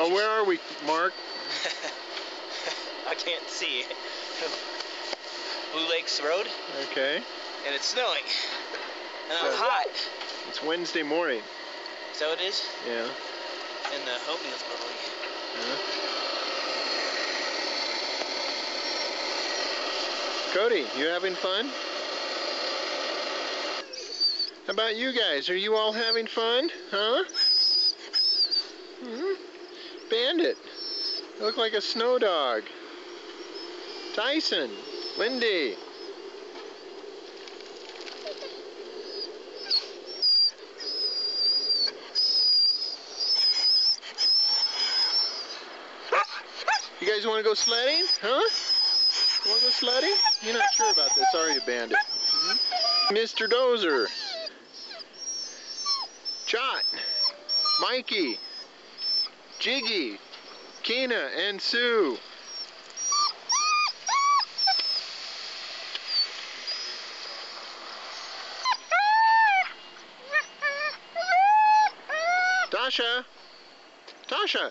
Well, where are we, Mark? I can't see. Blue Lakes Road, Okay. and it's snowing. And I'm hot. It's Wednesday morning. Is that what it is? Yeah. In the oatmeal's bubbling. yeah. Kodi, you having fun? How about you guys? Are you all having fun? Huh? Bandit. You look like a snow dog. Tysun. Lindy. You guys want to go sledding? Huh? You want to go sledding? You're not sure about this, are you, Bandit? Hmm? Mr. Dozier. Jot. Mikey. Jiggy. Keena, and Sioux. Tasha. Tasha.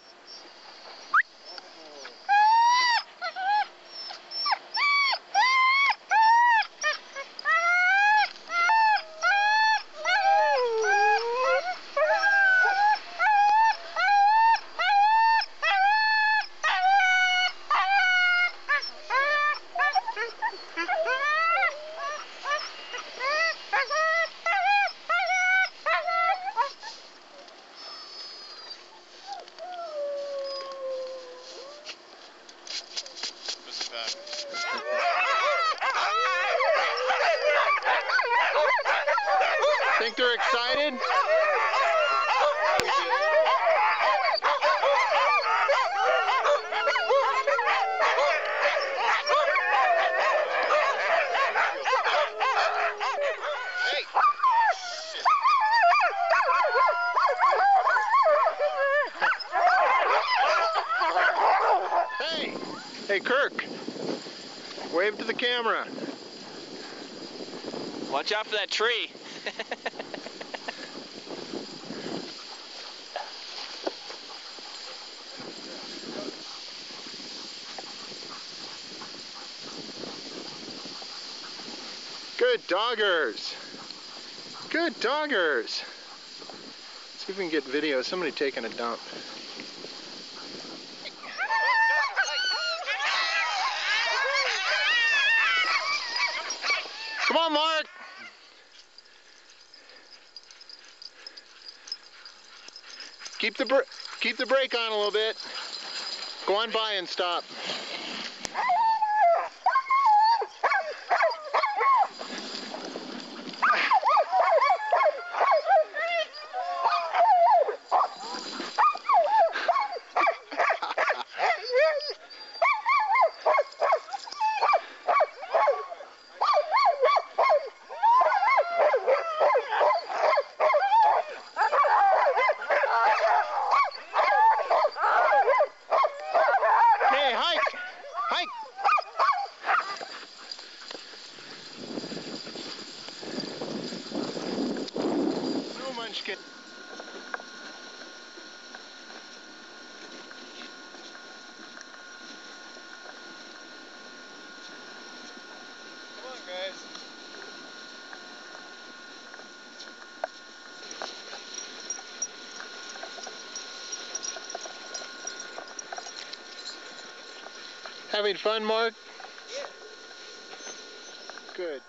Camera. Watch out for that tree. Good doggers. Good doggers. Let's see if we can get video. of Somebody taking a dump. Come on, Mark. Keep the keep the brake on a little bit. Go on by and stop. Having fun, Mark? Yeah. Good.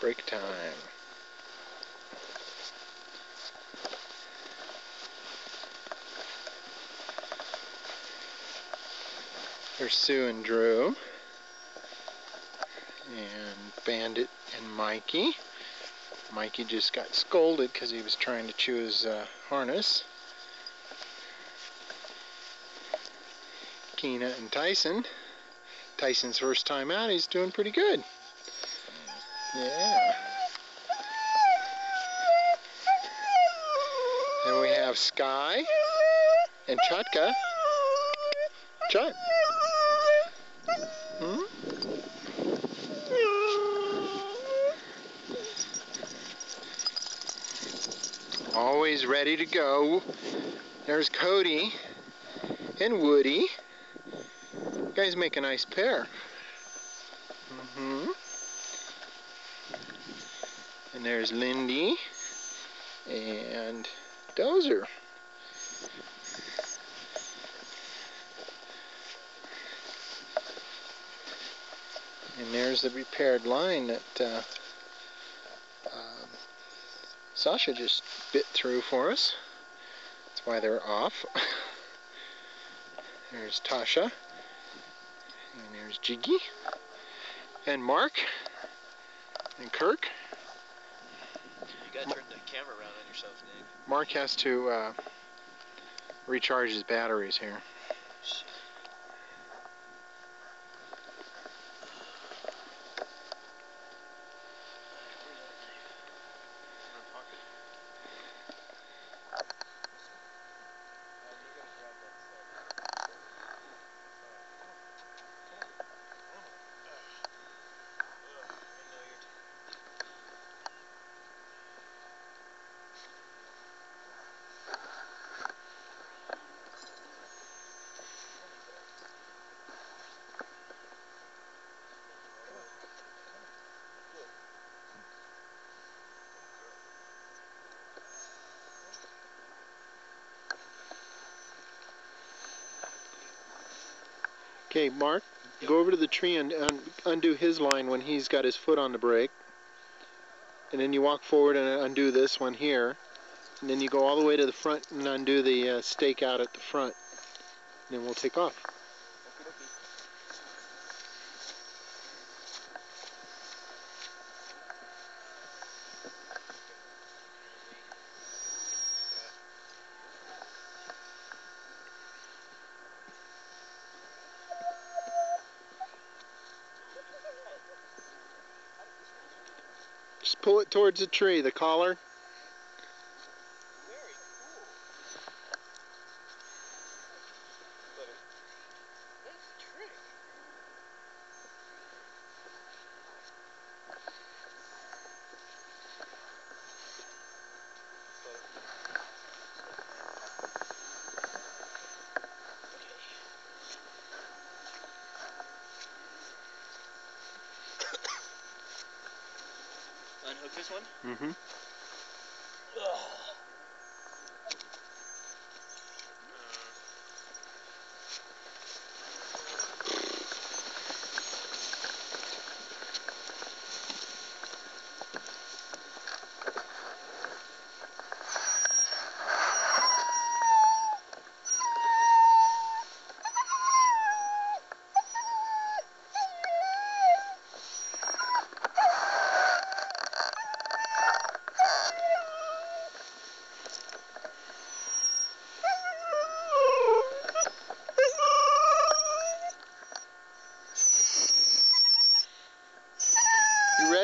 Break time. There's Sioux and Drew. And Bandit and Mikey. Mikey just got scolded because he was trying to chew his uh, harness. Keena and Tysun. Tysun's first time out, he's doing pretty good. Yeah. And we have Skye and Chatka. Chut. Hmm? Always ready to go. There's Kodi and Woody. Guys make a nice pair. Mm-hmm. And there's Lindy and Dozier. And there's the repaired line that uh, um, Sasha just bit through for us. That's why they're off. there's Tasha. And there's Jiggy. And Mark. And Kirk. You gotta turn the camera around on yourself, Nic. Mark has to uh, recharge his batteries here. Okay, Mark, go over to the tree and un undo his line when he's got his foot on the brake. And then you walk forward and undo this one here. And then you go all the way to the front and undo the uh, stake out at the front. And then we'll take off. Pull it towards the tree, the collar. Mm-hmm.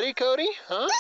You ready, Huh?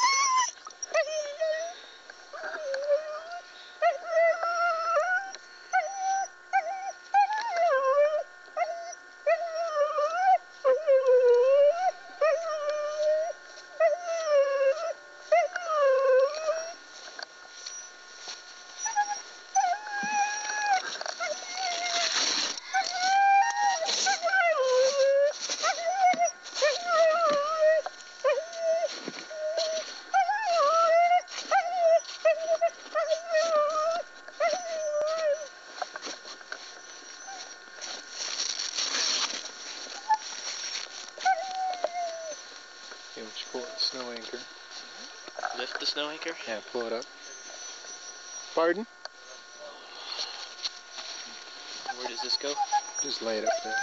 Okay, let's pull it, snow anchor. Lift the snow anchor. Yeah, pull it up. Pardon? Where does this go? Just lay it up there.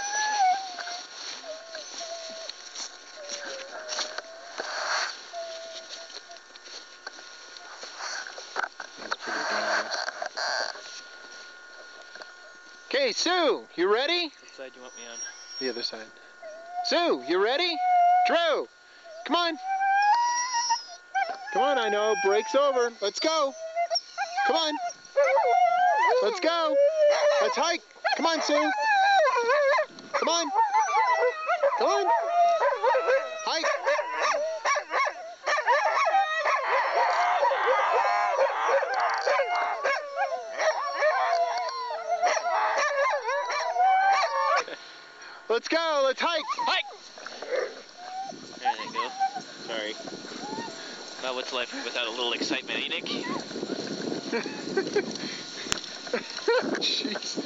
That's pretty dangerous. Okay, Sioux, you ready? What side do you want me on? The other side. Sioux, you ready? Drew, come on. Come on, I know. Break's over. Let's go. Come on. Let's go. Let's hike. Come on, Sioux. Come on. Come on. Hike. let's go. Let's hike. Hike! There you go. Sorry. Not what's life without a little excitement, eh, Nic? Jeez.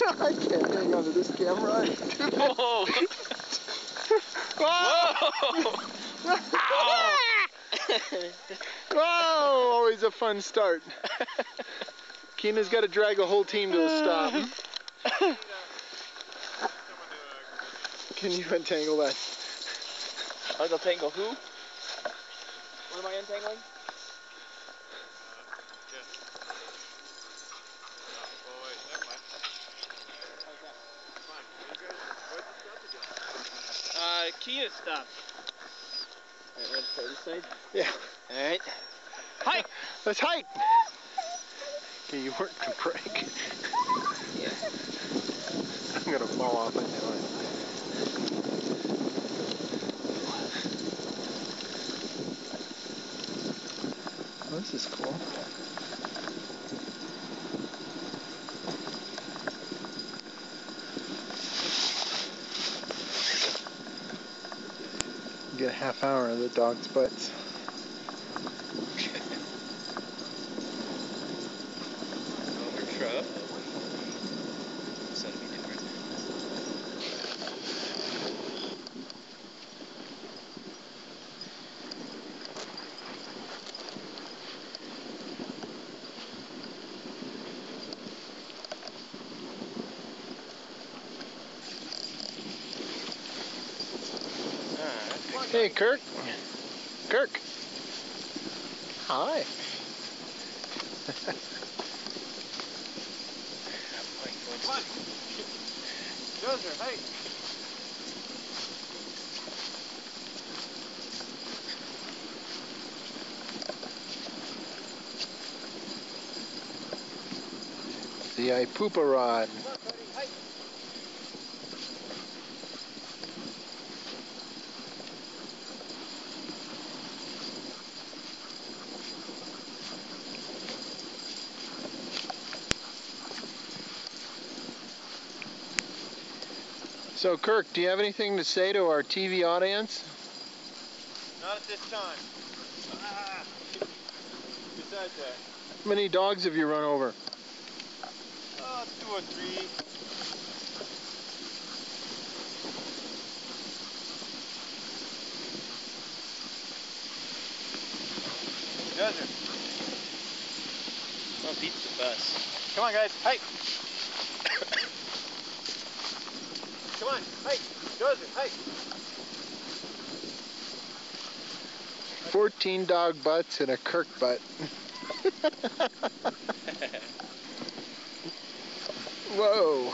I can't hang on to this camera. Whoa! Whoa! Whoa! Whoa! Always a fun start. Keena's got to drag the whole team to a stop. Can you untangle that? Untangle who? What am I untangling? Uh, key is stop. Alright, let's try this side. Yeah. Alright. Hike! Let's hike. Okay, you work the brake. Yeah. I'm gonna fall off into it. Oh, this is cool. Get a half hour of the dog's butts. Over shrub. So that'd be different. Ah, Hey, Kirk. Kirk. Hi. Come on. Dozier, hey. Ipupa rod. So, Kirk, do you have anything to say to our TV audience? Not at this time. Ah. Besides that, How many dogs have you run over? Uh, two or three. Dozier, Oh, beats the bus. come on, guys, hike. come on, hike. Dozier, hike. 14 dog butts and a Kirk butt. Whoa.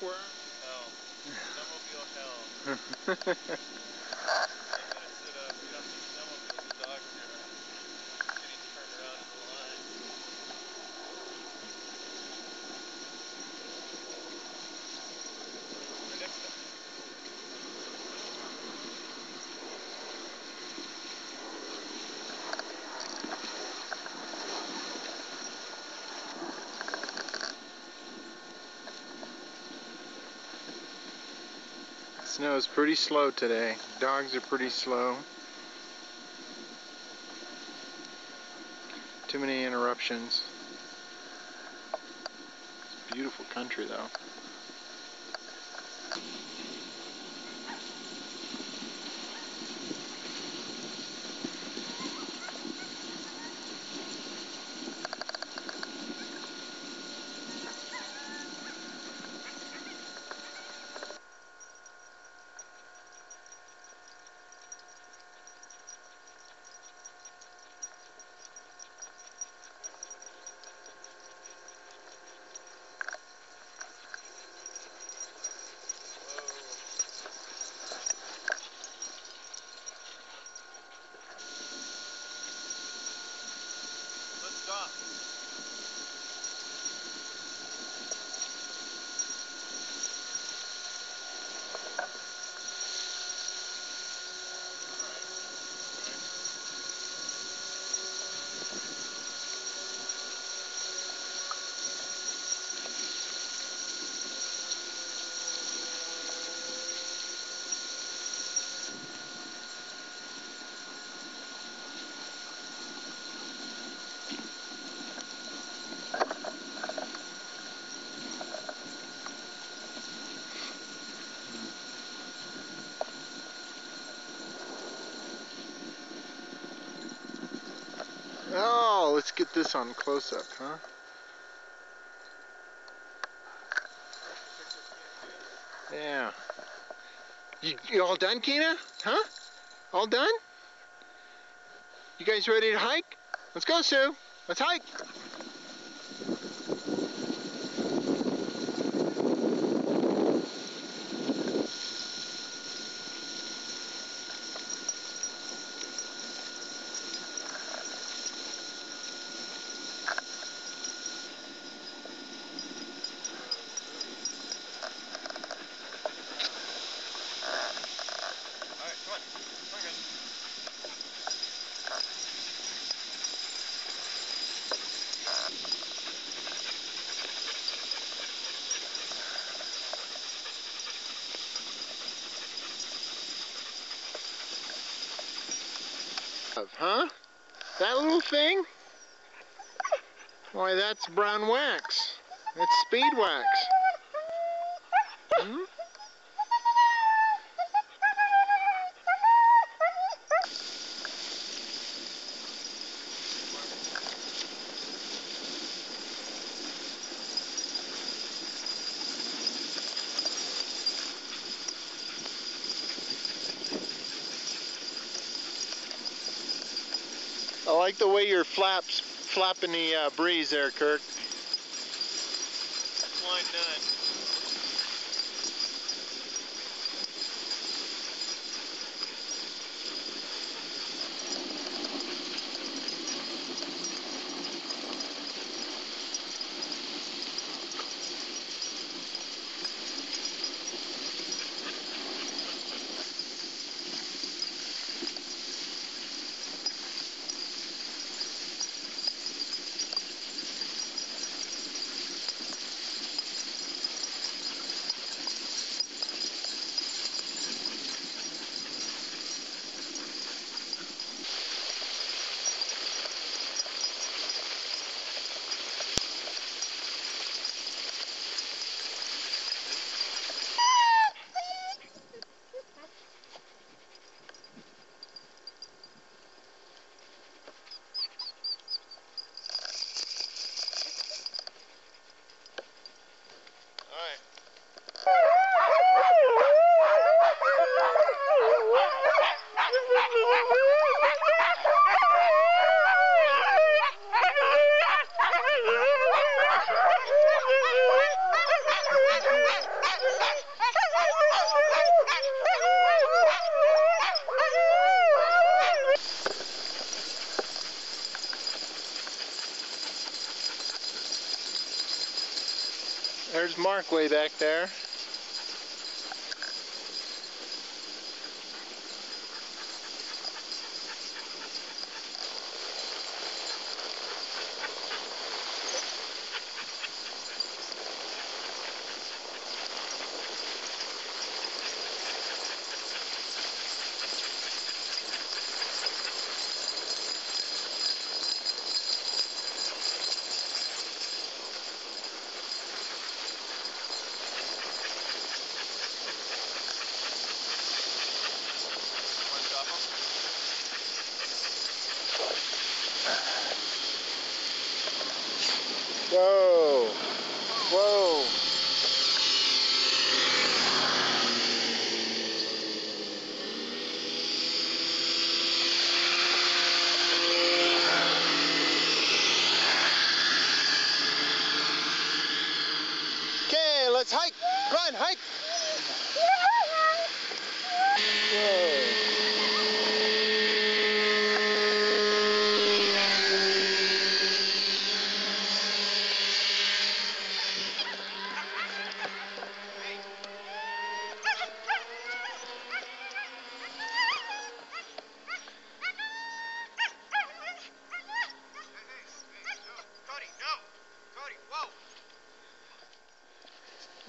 Where? Hell. Snowmobile hell. I'm gonna sit up, get off the snowmobile. The dogs are getting turned around in the line. Right next to them. Is pretty slow today. Dogs are pretty slow. Too many interruptions. It's beautiful country though. Let's stop. This on close up, huh? Yeah. You, you all done, Keena? Huh? All done? You guys ready to hike? Let's go, Sioux. Let's hike. Thing? Why, that's brown wax. That's speed wax. Hmm? I like the way your flaps flapping the uh, breeze there, Kirk. Way back there. Lunch off 'em? Whoa! Whoa! Okay, let's hike. Run, hike. Whoa. Kodi, no! Kodi, whoa!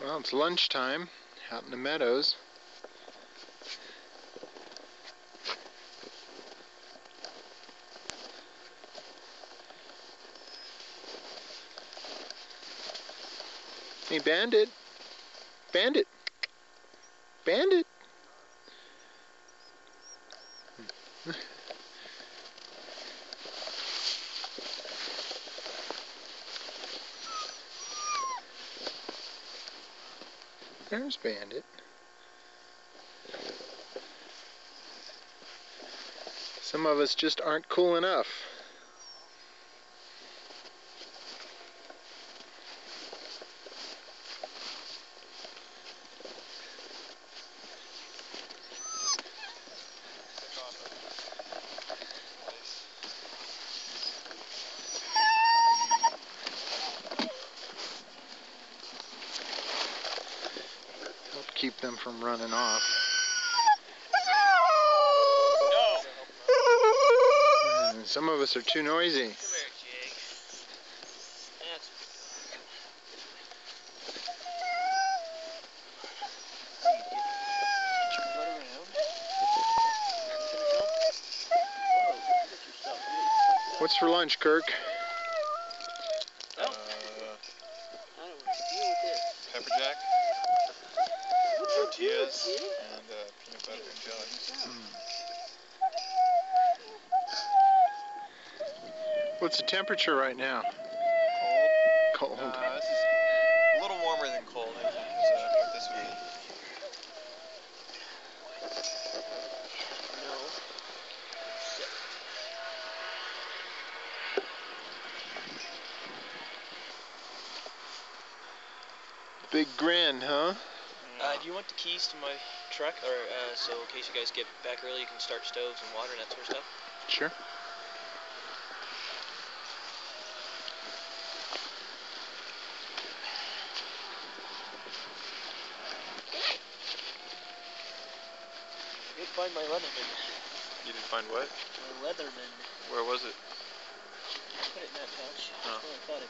Well, it's lunchtime out in the meadows. Hey, Bandit. Bandit. Bandit. There's Bandit. Some of us just aren't cool enough. Take off it. Nice. Help keep them from running off. No! And some of us are too noisy. Come here, Jake. That's What's for lunch, Kirk? And uh, peanut butter and jelly. What's the temperature right now? Cold. Cold. Uh, this is a little warmer than cold, I think, is uh, what this would be. Big grin, huh? Do you want the keys to my truck, or uh, so in case you guys get back early, you can start stoves and water and that sort of stuff? Sure. I did find my Leatherman. You didn't find what? My Leatherman. Where was it? Put it in that pouch. Oh. I thought it.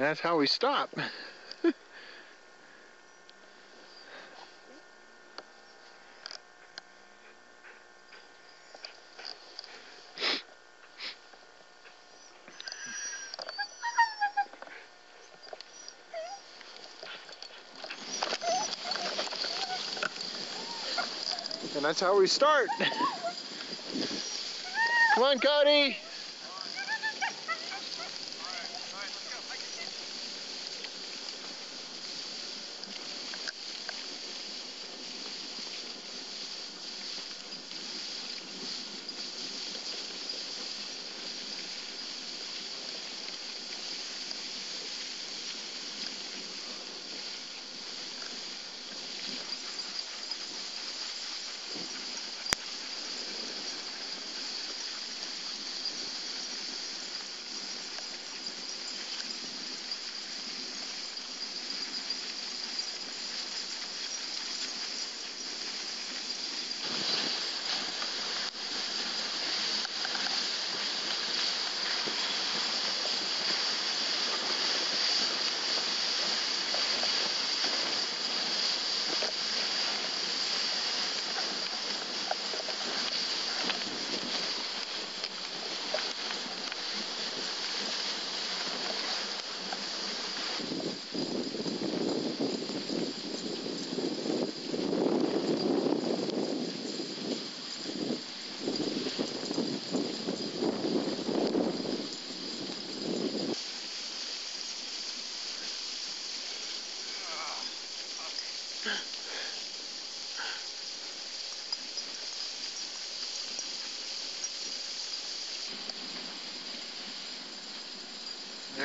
And that's how we stop. And that's how we start. Come on, Kodi.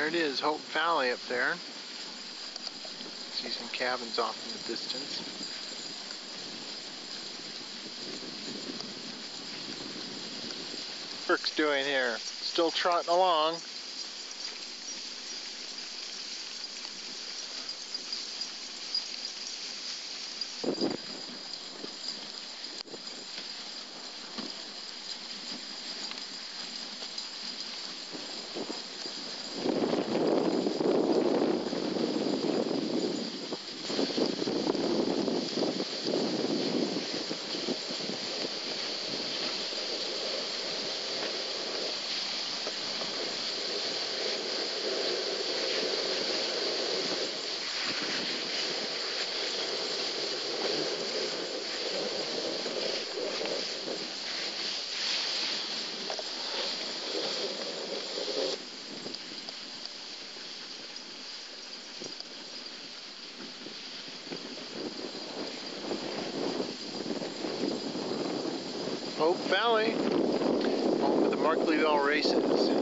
There it is, Hope Valley up there. See some cabins off in the distance. Burke's doing here? Still trotting along. Hope Valley, home of the Markleeville races.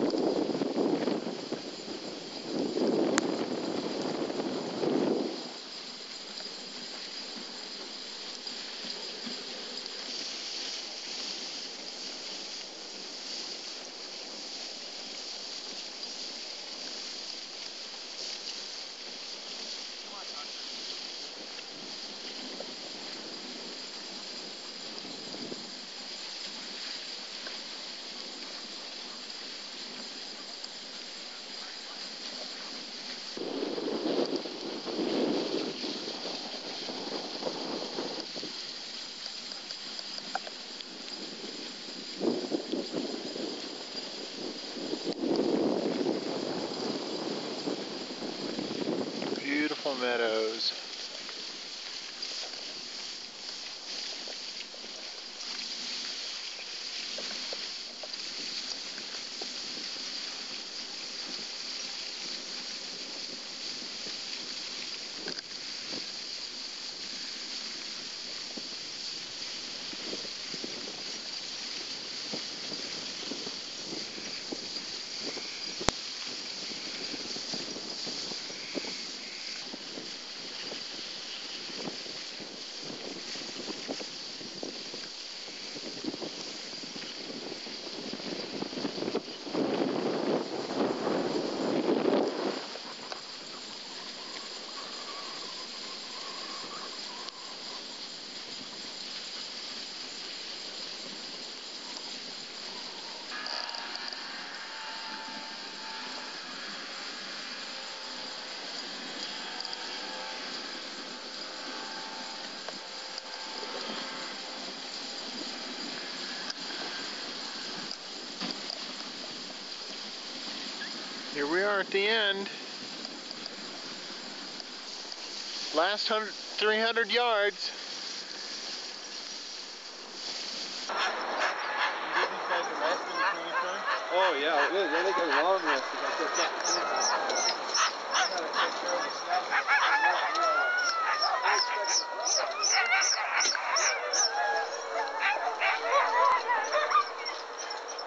At the end. Last hundred, 300 yards. Oh yeah, it is. I think a long rest because I can't see Gotta take care of the stuff.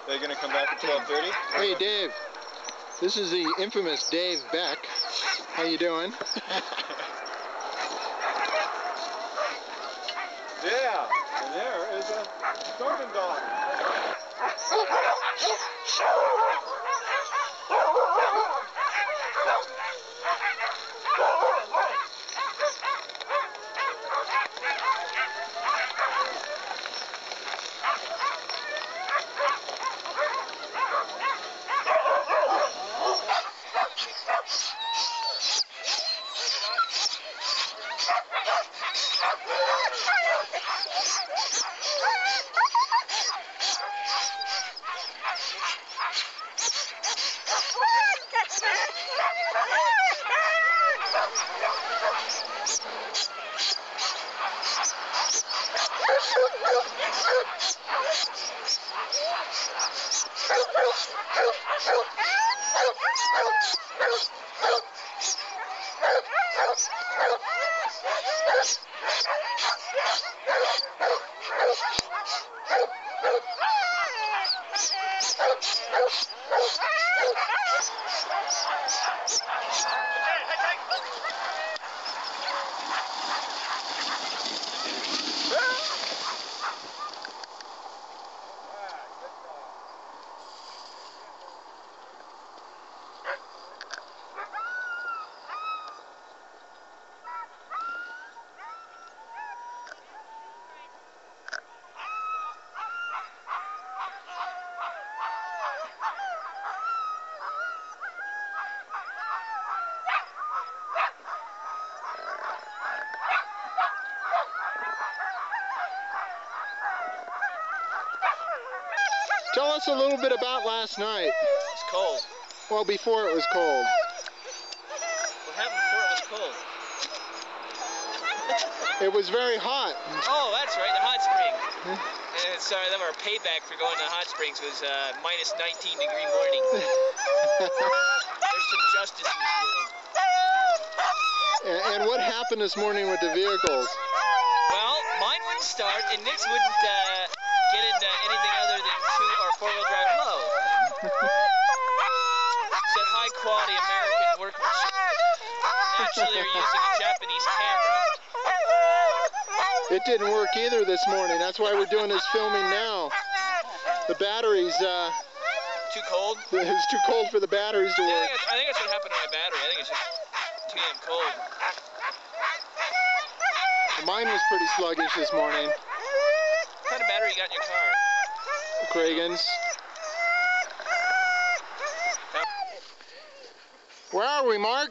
They're gonna come back at 12:30. Hey Dave, this is the infamous Dave Beck. How you doing? Yeah, and there is a Stormin dog. Tell us a little bit about last night. It's cold. Well, before it was cold. What happened before it was cold? It was very hot. Oh, that's right, the hot springs. Uh, sorry, that our payback for going to the hot springs was uh, minus 19 degree morning. There's some justice in this world. And, and what happened this morning with the vehicles? Well, mine wouldn't start, and Nic's wouldn't uh, get into anything other than two or four wheel drive low. Said high quality American workmanship. Naturally, they're using a Japanese camera. It didn't work either this morning. That's why we're doing this filming now. The batteries, uh, Too cold? it was too cold for the batteries to I work. think, I think that's what happened to my battery. I think it's just too damn cold. Mine was pretty sluggish this morning. What kind of battery you got in your car? Where are we, Mark?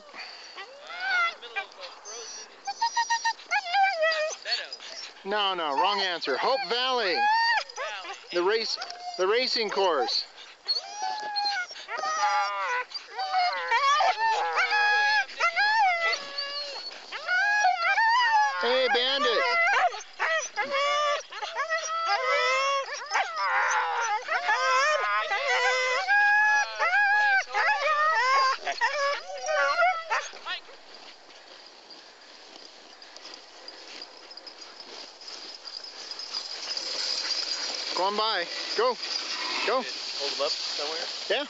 No, no, wrong answer. Hope Valley, the race, the racing course. Hey, Bandit. Go on by. Go. Go. Hold them up somewhere. Yeah.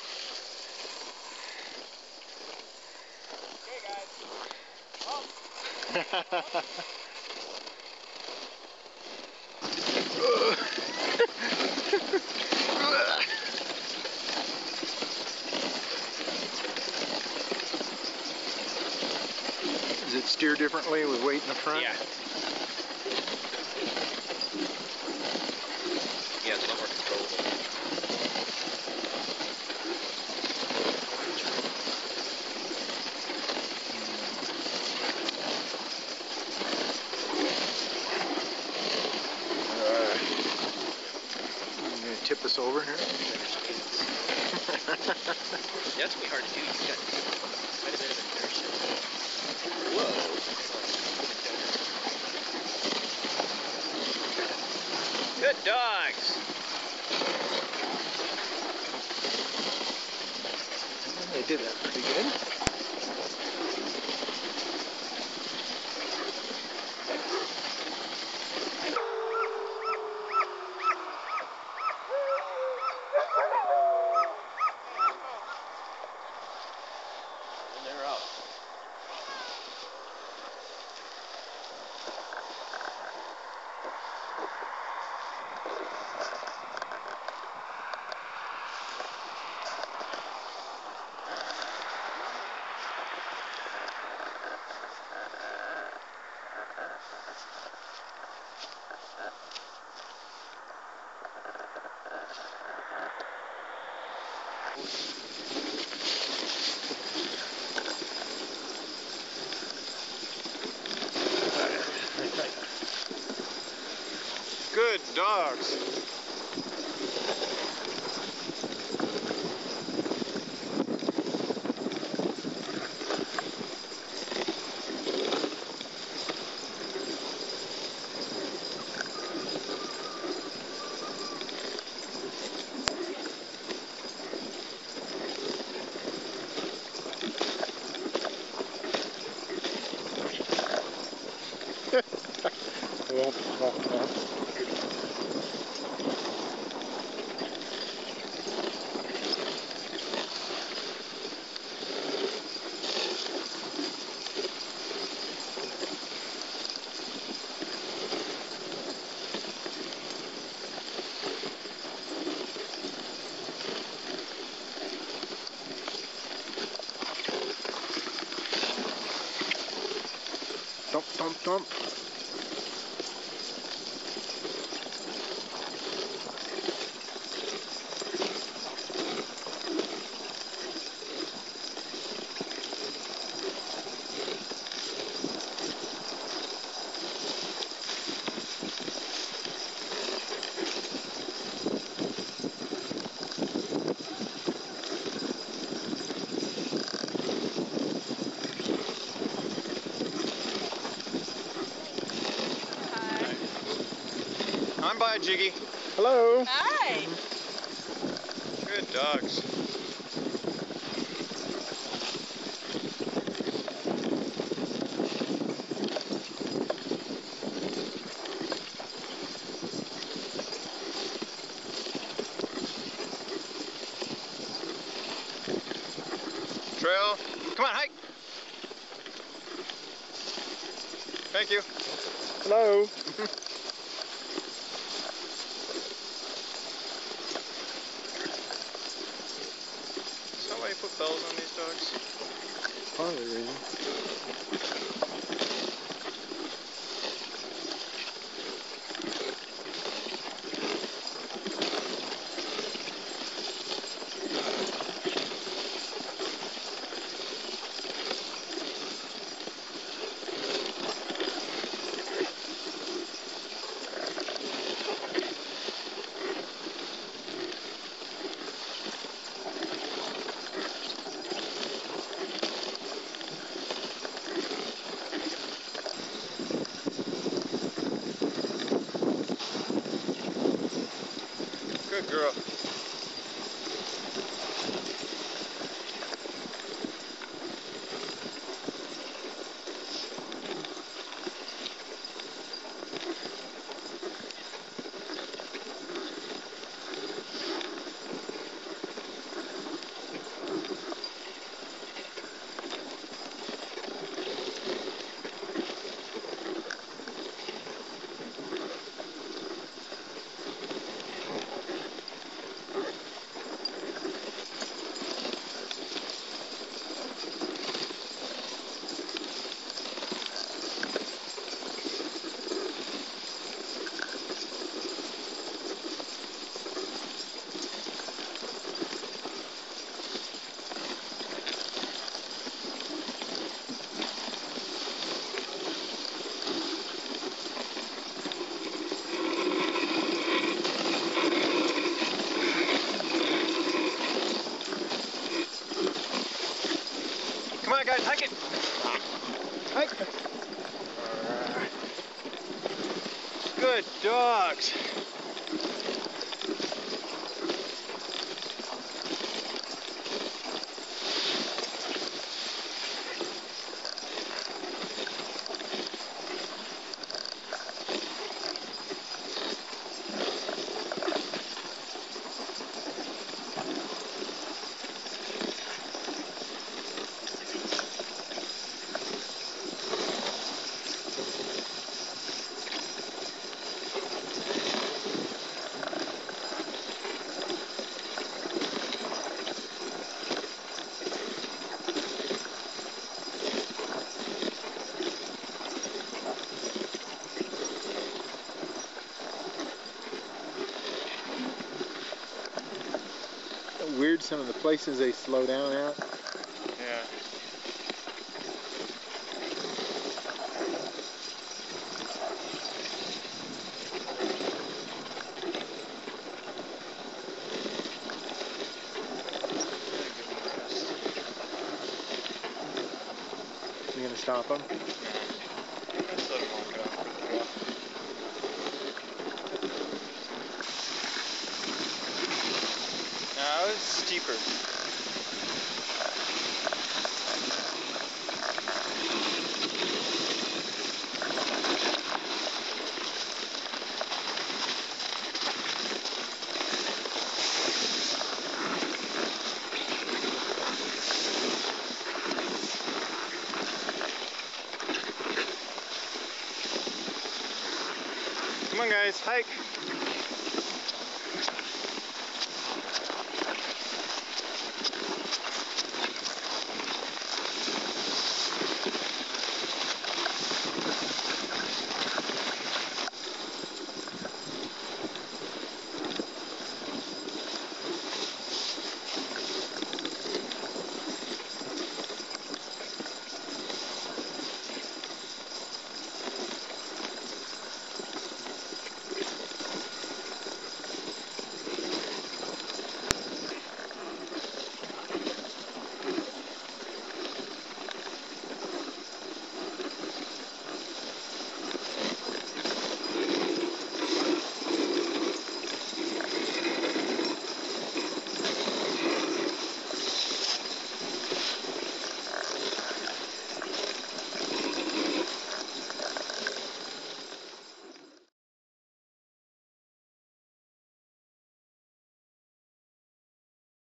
Does it steer differently with weight in the front? Yeah. Yeah, Jiggy. Hello. Hi. Good dogs. Trail. Come on, hike. Thank you. Hello. Somebody put bells on these dogs. Part of the reason. Good girl. Some of the places they slow down at. Yeah. You gonna stop them? Just let him walk it off pretty well. No, it's steeper. Guys, hike.